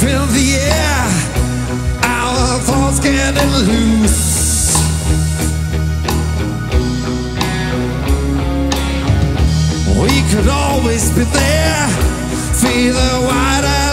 fill the air. Our thoughts getting loose. We could always be there. Feel the water.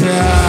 Yeah.